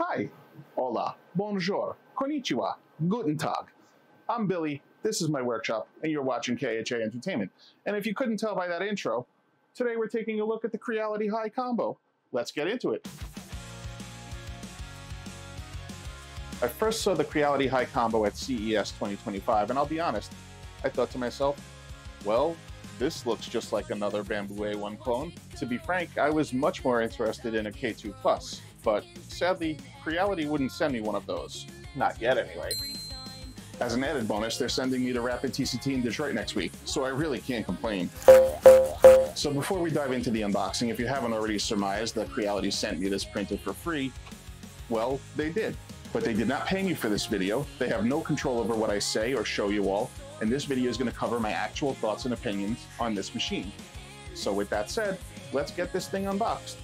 Hi, hola, bonjour, konnichiwa, guten tag. I'm Billy, this is my workshop, and you're watching KHA Entertainment. And if you couldn't tell by that intro, today we're taking a look at the Creality Hi combo. Let's get into it. I first saw the Creality Hi combo at CES 2025, and I'll be honest, I thought to myself, well, this looks just like another Bambu A1 clone. To be frank, I was much more interested in a K2 Plus but sadly, Creality wouldn't send me one of those. Not yet, anyway. As an added bonus, they're sending me to Rapid TCT in Detroit next week, so I really can't complain. So before we dive into the unboxing, if you haven't already surmised that Creality sent me this printer for free, well, they did. But they did not pay me for this video. They have no control over what I say or show you all, and this video is going to cover my actual thoughts and opinions on this machine. So with that said, let's get this thing unboxed.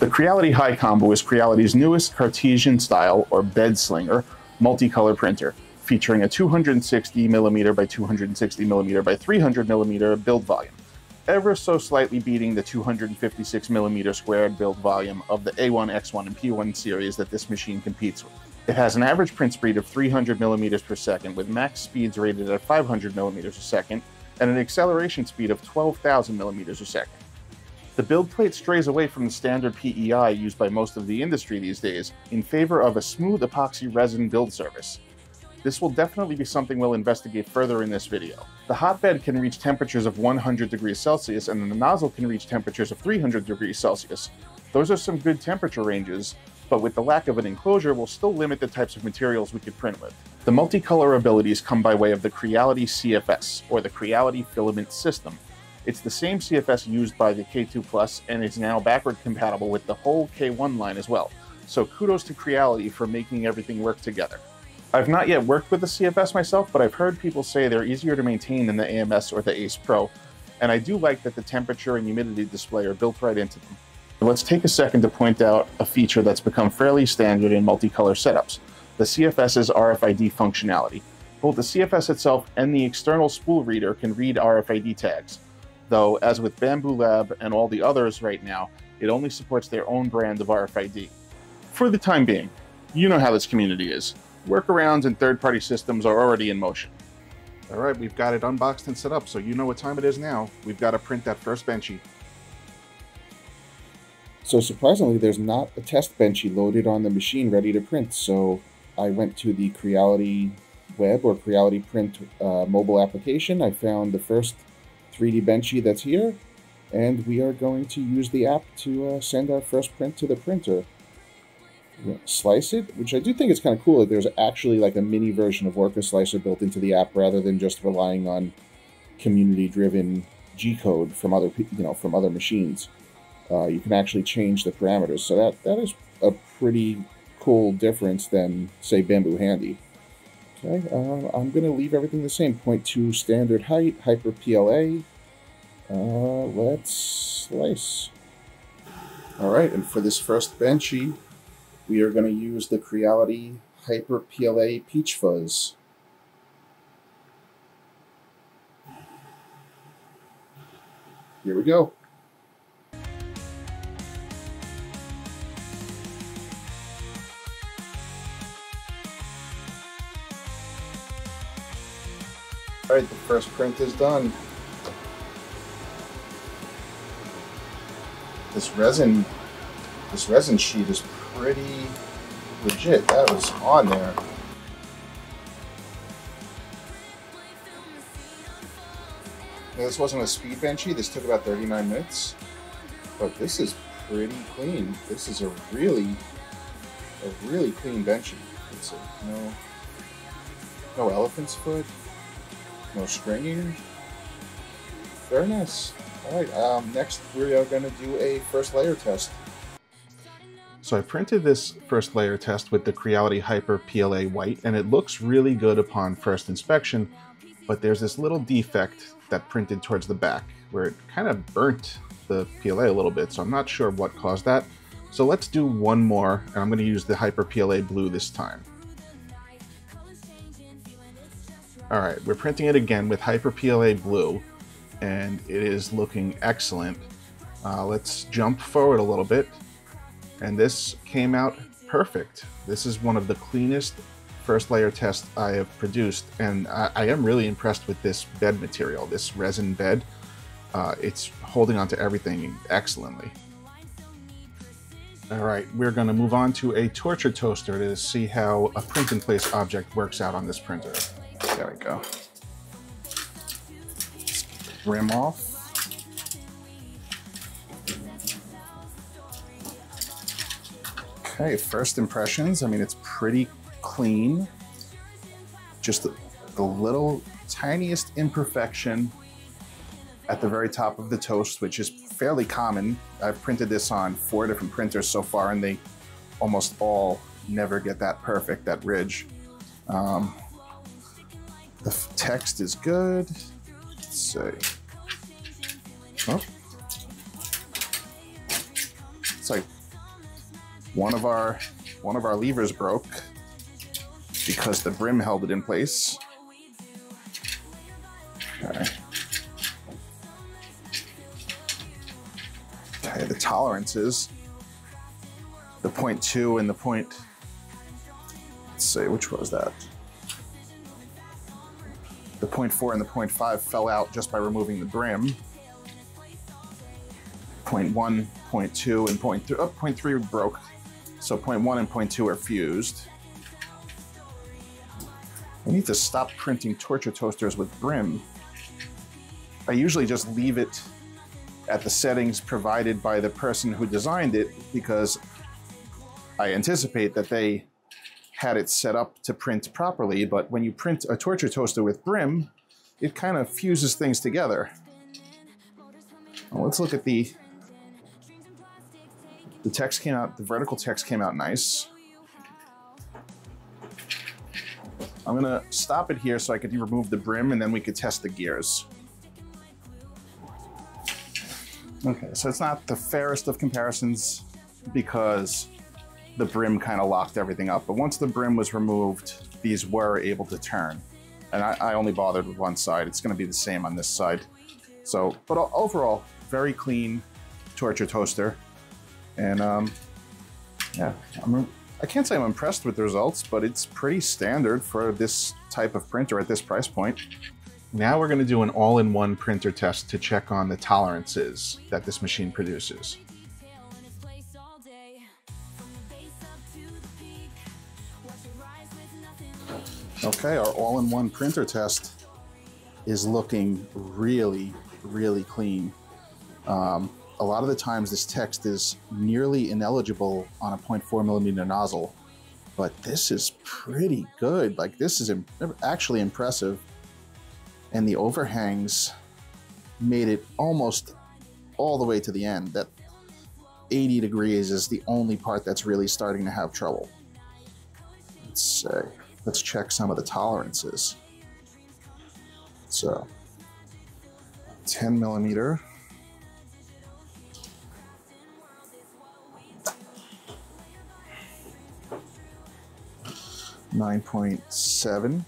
The Creality Hi Combo is Creality's newest Cartesian style or bed slinger multicolor printer, featuring a 260 millimeter by 260 millimeter by 300 millimeter build volume, ever so slightly beating the 256 millimeter squared build volume of the A1, X1, and P1 series that this machine competes with. It has an average print speed of 300 millimeters per second, with max speeds rated at 500 millimeters a second, and an acceleration speed of 12,000 millimeters a second. The build plate strays away from the standard PEI used by most of the industry these days in favor of a smooth epoxy resin build surface. This will definitely be something we'll investigate further in this video. The hotbed can reach temperatures of 100 degrees Celsius and the nozzle can reach temperatures of 300 degrees Celsius. Those are some good temperature ranges, but with the lack of an enclosure we'll still limit the types of materials we could print with. The multicolor abilities come by way of the Creality CFS, or the Creality Filament System, it's the same CFS used by the K2 Plus and is now backward compatible with the whole K1 line as well. So kudos to Creality for making everything work together. I've not yet worked with the CFS myself, but I've heard people say they're easier to maintain than the AMS or the Ace Pro, and I do like that the temperature and humidity display are built right into them. Let's take a second to point out a feature that's become fairly standard in multicolor setups, the CFS's RFID functionality. Both the CFS itself and the external spool reader can read RFID tags though as with Bambu Lab and all the others right now, it only supports their own brand of RFID. For the time being, you know how this community is. Workarounds and third-party systems are already in motion. All right, we've got it unboxed and set up, so you know what time it is now. We've got to print that first benchy. So surprisingly, there's not a test benchy loaded on the machine ready to print. So I went to the Creality web or Creality print uh, mobile application. I found the first 3D Benchy that's here, and we are going to use the app to uh, send our first print to the printer. Slice it, which I do think is kind of cool that there's actually like a mini version of Orca Slicer built into the app rather than just relying on community-driven G-code from other you know from other machines. Uh, you can actually change the parameters, so that that is a pretty cool difference than say Bambu Handy. Okay, uh, I'm going to leave everything the same. 0.2 standard height, hyper PLA. Uh, let's slice. All right, and for this first benchy, we are going to use the Creality Hyper PLA Peach Fuzz. Here we go. Alright, the first print is done. This resin, this resin sheet is pretty legit. That was on there. Now, this wasn't a speed benchy. This took about 39 minutes. But this is pretty clean. This is a really, a really clean benchy. It's a, no, no elephant's foot. No stringing. Very nice. Alright, um, next we are going to do a first layer test. So I printed this first layer test with the Creality Hyper PLA white, and it looks really good upon first inspection, but there's this little defect that printed towards the back, where it kind of burnt the PLA a little bit, so I'm not sure what caused that. So let's do one more, and I'm going to use the Hyper PLA Blue this time. All right, we're printing it again with Hyper PLA Blue, and it is looking excellent. Uh, let's jump forward a little bit, and this came out perfect. This is one of the cleanest first layer tests I have produced, and I, I am really impressed with this bed material, this resin bed. Uh, it's holding onto everything excellently. All right, we're going to move on to a torture toaster to see how a print-in-place object works out on this printer. There we go. Rim off. Okay, first impressions. I mean, it's pretty clean. Just the, the little tiniest imperfection at the very top of the toast, which is fairly common. I've printed this on four different printers so far, and they almost all never get that perfect, that ridge. Um, the text is good. Let's see. Oh. It's like one of our one of our levers broke because the brim held it in place. Okay. Okay, the tolerances. The point two and the point. Let's see, which was that? The point 0.4 and the point 0.5 fell out just by removing the brim. 0.1, 0.2, and point 0.3, Oh, point 0.3 broke. So point 0.1 and point 0.2 are fused. I need to stop printing torture toasters with brim. I usually just leave it at the settings provided by the person who designed it because I anticipate that they had it set up to print properly, but when you print a torture toaster with brim, it kind of fuses things together. Well, let's look at the, the text came out, the vertical text came out nice. I'm gonna stop it here so I could remove the brim and then we could test the gears. Okay, so it's not the fairest of comparisons because the brim kind of locked everything up. But once the brim was removed, these were able to turn. And I, I only bothered with one side. It's going to be the same on this side. So, but overall, very clean torture toaster. And um, yeah, I'm, I can't say I'm impressed with the results, but it's pretty standard for this type of printer at this price point. Now we're going to do an all-in-one printer test to check on the tolerances that this machine produces. Okay, our all-in-one printer test is looking really, really clean. Um, a lot of the times this text is nearly ineligible on a 0.4 millimeter nozzle, but this is pretty good. Like this is actually impressive. And the overhangs made it almost all the way to the end. That 80 degrees is the only part that's really starting to have trouble. Let's see. Let's check some of the tolerances. So, 10 millimeter. Nine point seven.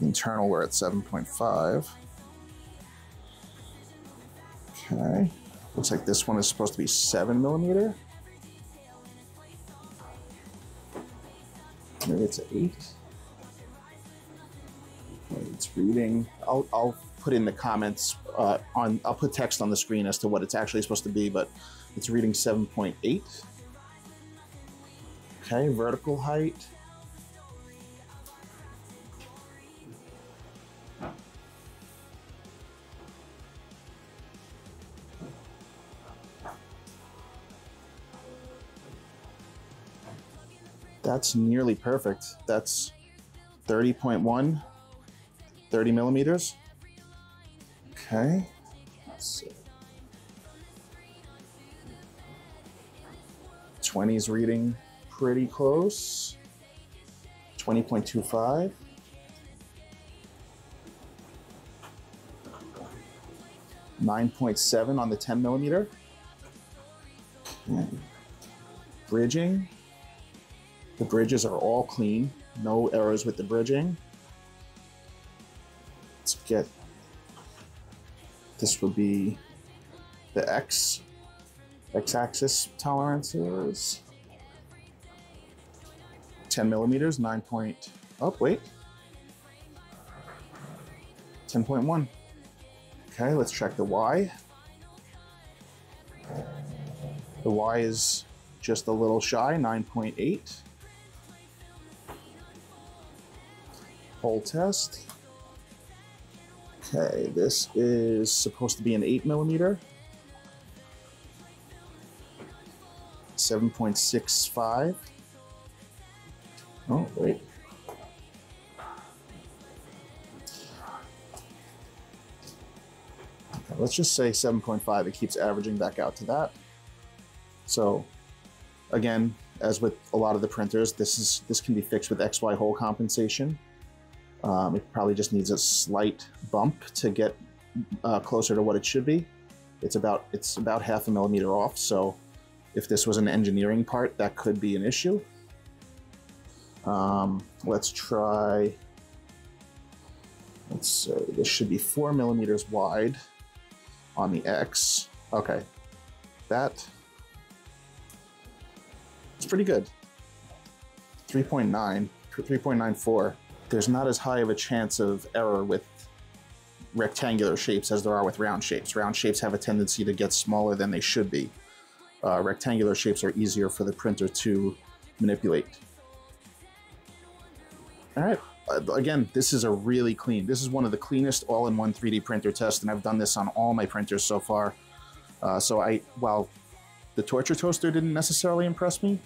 Internal, we're at seven point five. Okay. Looks like this one is supposed to be seven millimeter. It's eight. It's reading. I'll, I'll put in the comments uh, on. I'll put text on the screen as to what it's actually supposed to be, but it's reading 7.8. Okay, vertical height. That's nearly perfect. That's 30.1, 30 millimeters. Okay. Let's see. 20's reading pretty close. 20.25. 9.7 on the 10 millimeter. Bridging. The bridges are all clean. No errors with the bridging. Let's get, this would be the X, X-axis tolerances. 10 millimeters, 9 point, oh wait, 10.1. Okay, let's check the Y. The Y is just a little shy, 9.8. Hole test. Okay, this is supposed to be an 8 millimeter. 7.65. Oh, wait. Okay, let's just say 7.5. It keeps averaging back out to that. So, again, as with a lot of the printers, this is this can be fixed with XY hole compensation. Um, it probably just needs a slight bump to get uh, closer to what it should be. It's about it's about half a millimeter off, so if this was an engineering part, that could be an issue. Um, let's try, let's say this should be four millimeters wide on the X. Okay, that it's pretty good. 3.9, 3.94. There's not as high of a chance of error with rectangular shapes as there are with round shapes. Round shapes have a tendency to get smaller than they should be. Uh, rectangular shapes are easier for the printer to manipulate. All right, uh, again, this is a really clean, this is one of the cleanest all-in-one 3D printer tests, and I've done this on all my printers so far. Uh, so I, while the Torture Toaster didn't necessarily impress me,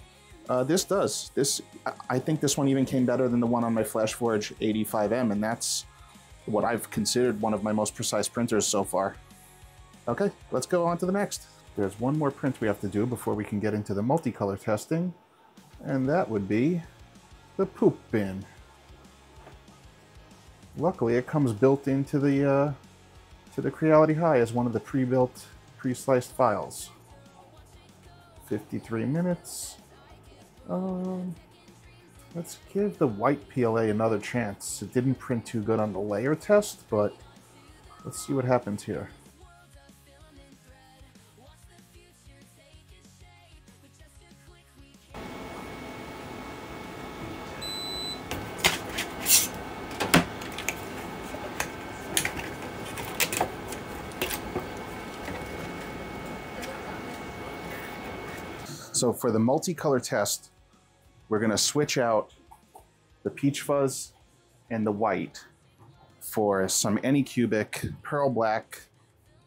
uh, this does. This, I think this one even came better than the one on my FlashForge AD5M, and that's what I've considered one of my most precise printers so far. Okay, let's go on to the next. There's one more print we have to do before we can get into the multicolor testing, and that would be the poop bin. Luckily, it comes built into the uh, to the Creality Hi as one of the pre-built, pre-sliced files. 53 minutes. Um, let's give the white PLA another chance. It didn't print too good on the layer test, but let's see what happens here. So for the multicolor test, we're going to switch out the peach fuzz and the white for some Anycubic pearl black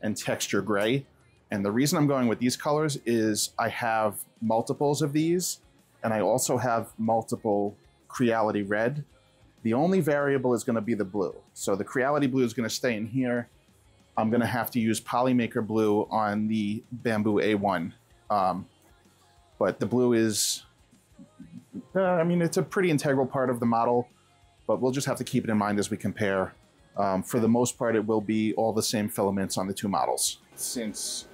and texture gray. And the reason I'm going with these colors is I have multiples of these and I also have multiple Creality red. The only variable is going to be the blue. So the Creality blue is going to stay in here. I'm going to have to use Polymaker blue on the Bambu A1. Um, but the blue is uh, I mean, it's a pretty integral part of the model, but we'll just have to keep it in mind as we compare. Um, for the most part, it will be all the same filaments on the two models. Since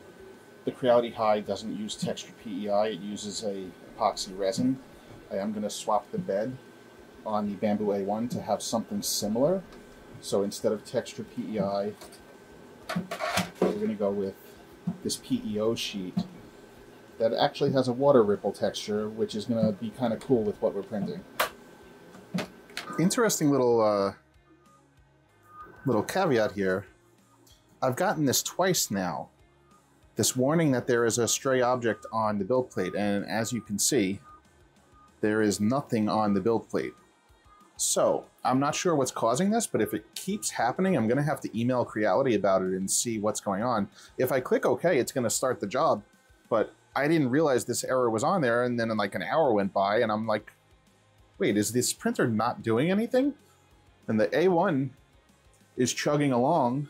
the Creality Hi doesn't use textured PEI, it uses a epoxy resin. I am going to swap the bed on the Bambu A1 to have something similar. So instead of textured PEI, we're going to go with this PEO sheet that actually has a water ripple texture, which is going to be kind of cool with what we're printing. Interesting little uh, little caveat here. I've gotten this twice now. This warning that there is a stray object on the build plate, and as you can see, there is nothing on the build plate. So, I'm not sure what's causing this, but if it keeps happening, I'm going to have to email Creality about it and see what's going on. If I click OK, it's going to start the job, but I didn't realize this error was on there, and then like an hour went by, and I'm like, wait, is this printer not doing anything? And the A1 is chugging along,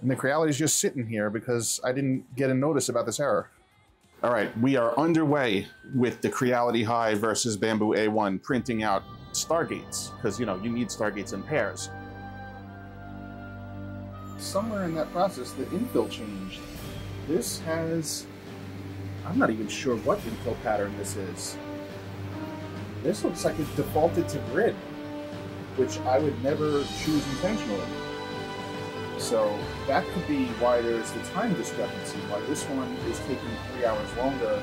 and the Creality is just sitting here because I didn't get a notice about this error. All right, we are underway with the Creality Hi versus Bambu A1 printing out Stargates, because, you know, you need Stargates in pairs. somewhere in that process, the infill changed. This has, I'm not even sure what infill pattern this is. This looks like it defaulted to grid, which I would never choose intentionally. So that could be why there's the time discrepancy, why this one is taking three hours longer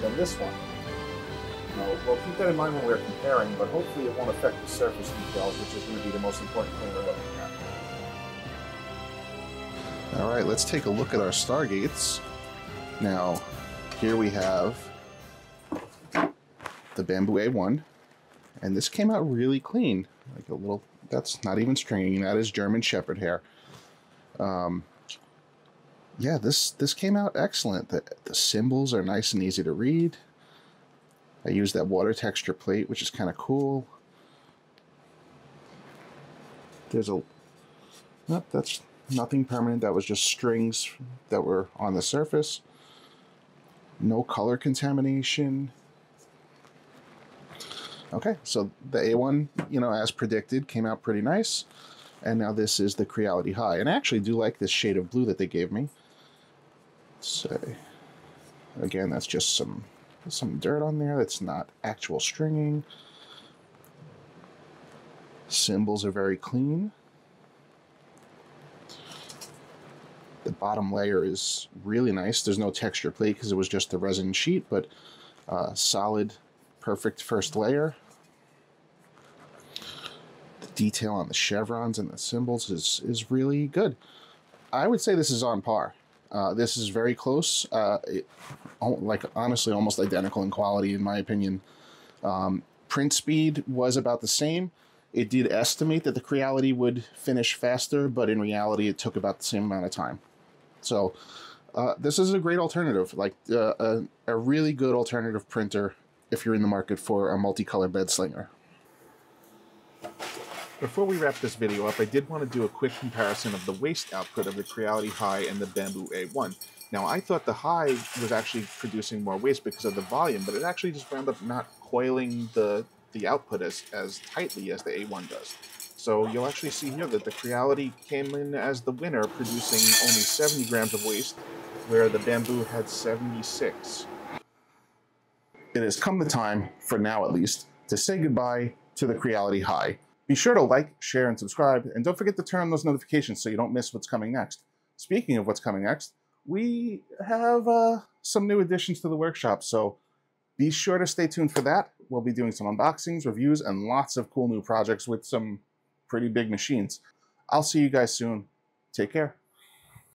than this one. Now, we'll keep that in mind when we're comparing, but hopefully it won't affect the surface details, which is going to be the most important thing we're looking at. All right, let's take a look at our Stargates. Now, here we have the Bambu A1, and this came out really clean. Like a little, that's not even stringing, that is German Shepherd hair. Um, yeah, this this came out excellent. The, the symbols are nice and easy to read. I used that water texture plate, which is kind of cool. There's a... Nope, that's nothing permanent. That was just strings that were on the surface. No color contamination. Okay, so the A1, you know, as predicted, came out pretty nice. And now this is the Creality Hi. And I actually do like this shade of blue that they gave me. So, again, that's just some some dirt on there that's not actual stringing. Symbols are very clean. The bottom layer is really nice. There's no texture plate because it was just the resin sheet, but uh, solid, perfect first layer. The detail on the chevrons and the symbols is, is really good. I would say this is on par. Uh, this is very close, uh, it, like honestly almost identical in quality in my opinion. Um, print speed was about the same. It did estimate that the Creality would finish faster, but in reality it took about the same amount of time. So uh, this is a great alternative, like uh, a, a really good alternative printer if you're in the market for a multicolor bed slinger. Before we wrap this video up, I did want to do a quick comparison of the waste output of the Creality Hi and the Bambu A1. Now, I thought the Hi was actually producing more waste because of the volume, but it actually just wound up not coiling the, the output as, as tightly as the A1 does. So you'll actually see here that the Creality came in as the winner, producing only 70 grams of waste, where the Bambu had 76. It has come the time, for now at least, to say goodbye to the Creality Hi. Be sure to like, share, and subscribe, and don't forget to turn on those notifications so you don't miss what's coming next. Speaking of what's coming next, we have uh, some new additions to the workshop, so be sure to stay tuned for that. We'll be doing some unboxings, reviews, and lots of cool new projects with some pretty big machines. I'll see you guys soon. Take care.